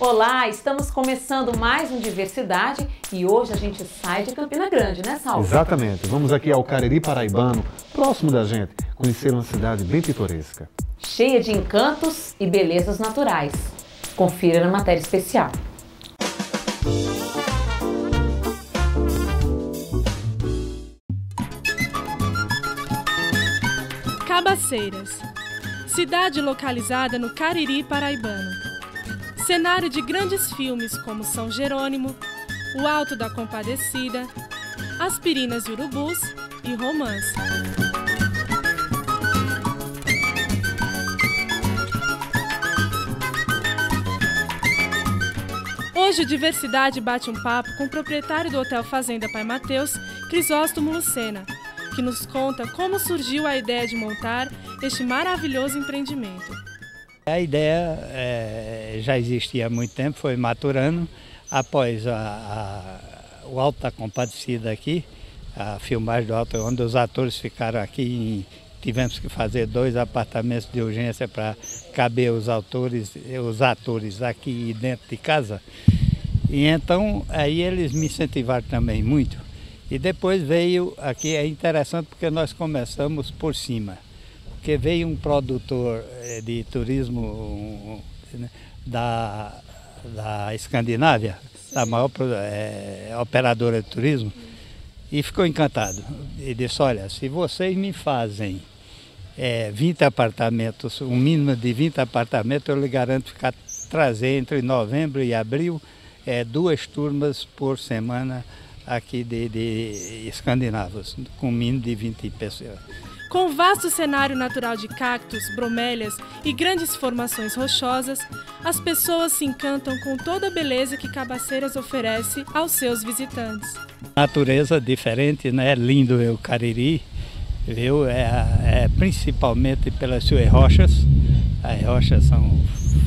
Olá, estamos começando mais um Diversidade e hoje a gente sai de Campina Grande, né, Salvo? Exatamente. Vamos aqui ao Cariri Paraibano, próximo da gente, conhecer uma cidade bem pitoresca. Cheia de encantos e belezas naturais. Confira na matéria especial. Cabaceiras, cidade localizada no Cariri paraibano. Cenário de grandes filmes como São Jerônimo, O Alto da Compadecida, Aspirinas e Urubus e Romance. Hoje, Diversidade bate um papo com o proprietário do Hotel Fazenda Pai Mateus, Crisóstomo Lucena, que nos conta como surgiu a ideia de montar este maravilhoso empreendimento. A ideia é, já existia há muito tempo, foi maturando após a, a, o Alto da Compadecida aqui, a filmagem do Alto, onde os atores ficaram aqui em, tivemos que fazer dois apartamentos de urgência para caber os autores, os atores aqui dentro de casa. E então aí eles me incentivaram também muito. E depois veio aqui, é interessante porque nós começamos por cima. Porque veio um produtor eh, de turismo da, da Escandinávia, da maior é, operadora de turismo, e ficou encantado. E disse, olha, se vocês me fazem é, 20 apartamentos, um mínimo de 20 apartamentos, eu lhe garanto ficar, trazer entre novembro e abril é, duas turmas por semana aqui de, de escandinavos, com um mínimo de 20 pessoas. Com um vasto cenário natural de cactos, bromélias e grandes formações rochosas, as pessoas se encantam com toda a beleza que Cabaceiras oferece aos seus visitantes. Natureza diferente, né? Lindo o Cariri, viu? É, é principalmente pelas suas rochas. As rochas são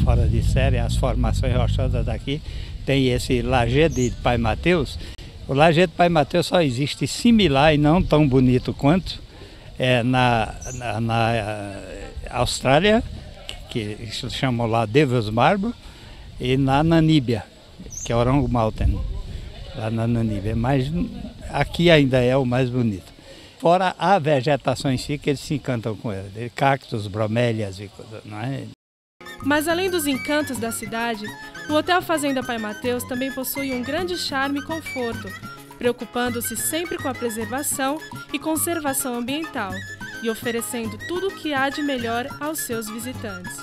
fora de série, as formações rochosas daqui. Tem esse lajedo de Pai Mateus. O lajedo Pai Mateus só existe similar e não tão bonito quanto é, na, na, na eh, Austrália, que se chamam lá Devil's Marble, e na Namíbia, que é Orango Mountain, lá na Namíbia. Mas aqui ainda é o mais bonito. Fora a vegetação em si, que eles se encantam com ela, cactos, bromélias e coisas, não é? Mas além dos encantos da cidade, o Hotel Fazenda Pai Mateus também possui um grande charme e conforto, preocupando-se sempre com a preservação e conservação ambiental e oferecendo tudo o que há de melhor aos seus visitantes.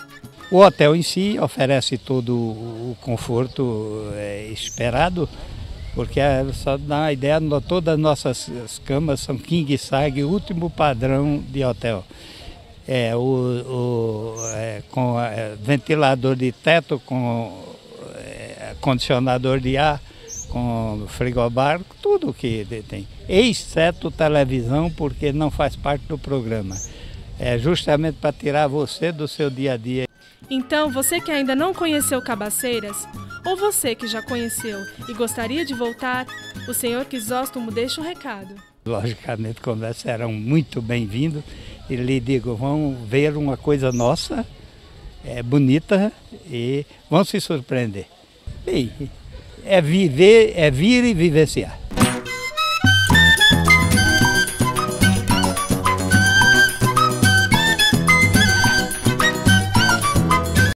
O hotel em si oferece todo o conforto é, esperado, porque é, só dá uma ideia, todas as nossas camas são king size, último padrão de hotel. É, o, o com é, ventilador de teto, com é, condicionador de ar, com frigobar, tudo que tem, exceto televisão, porque não faz parte do programa. É justamente para tirar você do seu dia a dia. Então, você que ainda não conheceu Cabaceiras, ou você que já conheceu e gostaria de voltar, o senhor Crisóstomo deixa um recado. Logicamente, como serão muito bem-vindos e lhe digo, vão ver uma coisa nossa, é bonita e vão se surpreender. Bem, é viver, é vir e vivenciar.